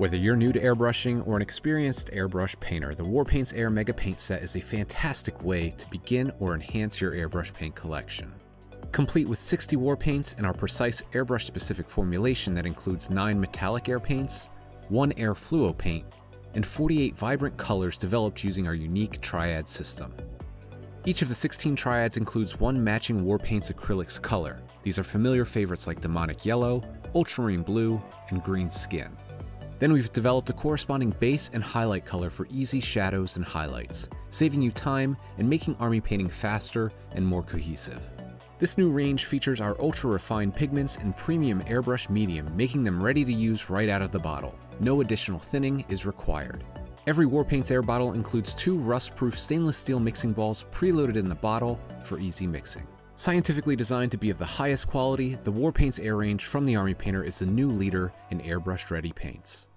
Whether you're new to airbrushing or an experienced airbrush painter, the Warpaints Air Mega Paint Set is a fantastic way to begin or enhance your airbrush paint collection. Complete with 60 Warpaints and our precise airbrush specific formulation that includes 9 metallic air paints, 1 air fluo paint, and 48 vibrant colors developed using our unique triad system. Each of the 16 triads includes one matching Warpaints acrylics color. These are familiar favorites like Demonic Yellow, Ultramarine Blue, and Green Skin. Then we've developed a corresponding base and highlight color for easy shadows and highlights, saving you time and making army painting faster and more cohesive. This new range features our ultra refined pigments and premium airbrush medium, making them ready to use right out of the bottle. No additional thinning is required. Every Warpaints Air bottle includes two rust-proof stainless steel mixing balls preloaded in the bottle for easy mixing. Scientifically designed to be of the highest quality, the Warpaints Air range from the Army Painter is the new leader in airbrush ready paints.